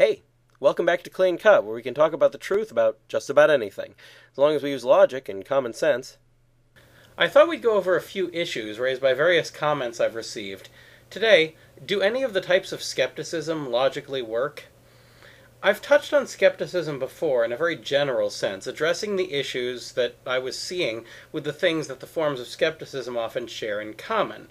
Hey, welcome back to Clean Cut, where we can talk about the truth about just about anything, as long as we use logic and common sense. I thought we'd go over a few issues raised by various comments I've received. Today, do any of the types of skepticism logically work? I've touched on skepticism before in a very general sense, addressing the issues that I was seeing with the things that the forms of skepticism often share in common.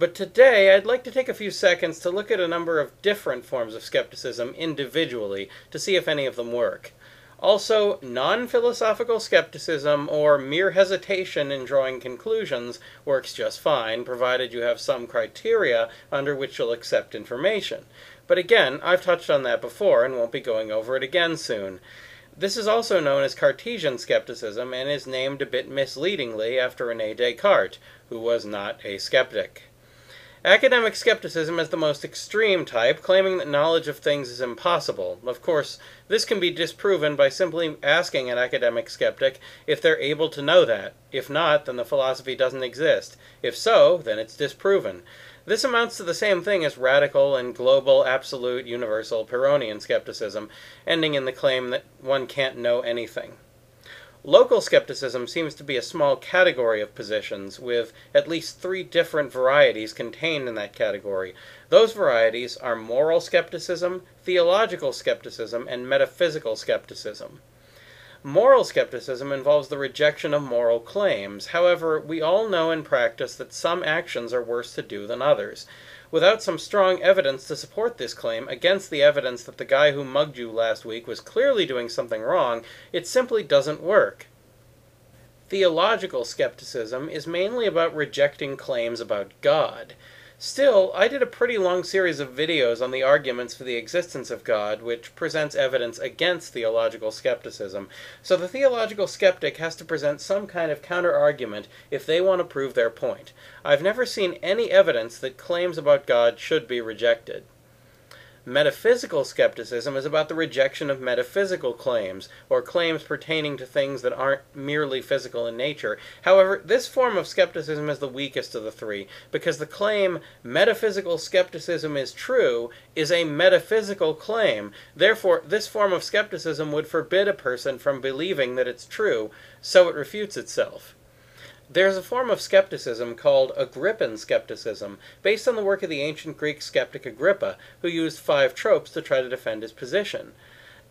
But today, I'd like to take a few seconds to look at a number of different forms of skepticism individually to see if any of them work. Also, non philosophical skepticism or mere hesitation in drawing conclusions works just fine, provided you have some criteria under which you'll accept information. But again, I've touched on that before and won't be going over it again soon. This is also known as Cartesian skepticism and is named a bit misleadingly after Rene Descartes, who was not a skeptic. Academic skepticism is the most extreme type, claiming that knowledge of things is impossible. Of course, this can be disproven by simply asking an academic skeptic if they're able to know that. If not, then the philosophy doesn't exist. If so, then it's disproven. This amounts to the same thing as radical and global, absolute, universal, Pyrrhonian skepticism, ending in the claim that one can't know anything. Local skepticism seems to be a small category of positions, with at least three different varieties contained in that category. Those varieties are moral skepticism, theological skepticism, and metaphysical skepticism. Moral skepticism involves the rejection of moral claims. However, we all know in practice that some actions are worse to do than others. Without some strong evidence to support this claim against the evidence that the guy who mugged you last week was clearly doing something wrong, it simply doesn't work. Theological skepticism is mainly about rejecting claims about God. Still, I did a pretty long series of videos on the arguments for the existence of God, which presents evidence against theological skepticism. So the theological skeptic has to present some kind of counter-argument if they want to prove their point. I've never seen any evidence that claims about God should be rejected. Metaphysical skepticism is about the rejection of metaphysical claims, or claims pertaining to things that aren't merely physical in nature. However, this form of skepticism is the weakest of the three, because the claim, metaphysical skepticism is true, is a metaphysical claim. Therefore, this form of skepticism would forbid a person from believing that it's true, so it refutes itself. There's a form of skepticism called Agrippan skepticism, based on the work of the ancient Greek skeptic Agrippa, who used five tropes to try to defend his position.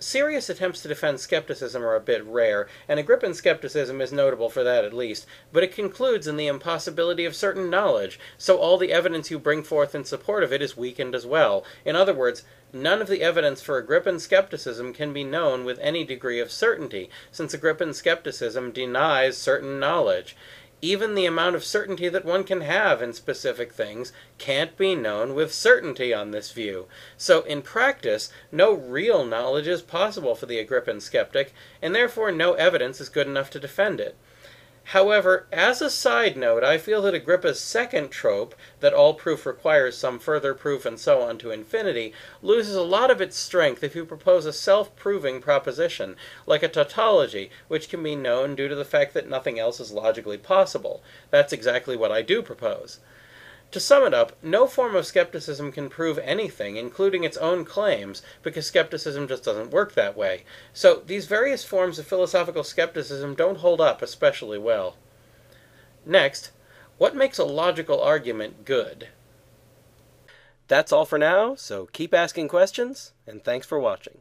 Serious attempts to defend skepticism are a bit rare, and Agrippan skepticism is notable for that at least, but it concludes in the impossibility of certain knowledge, so all the evidence you bring forth in support of it is weakened as well. In other words, none of the evidence for Agrippan skepticism can be known with any degree of certainty, since Agrippan skepticism denies certain knowledge. Even the amount of certainty that one can have in specific things can't be known with certainty on this view. So, in practice, no real knowledge is possible for the Agrippan skeptic, and therefore no evidence is good enough to defend it. However, as a side note, I feel that Agrippa's second trope, that all proof requires some further proof and so on to infinity, loses a lot of its strength if you propose a self-proving proposition, like a tautology, which can be known due to the fact that nothing else is logically possible. That's exactly what I do propose. To sum it up, no form of skepticism can prove anything, including its own claims, because skepticism just doesn't work that way. So these various forms of philosophical skepticism don't hold up especially well. Next, what makes a logical argument good? That's all for now, so keep asking questions, and thanks for watching.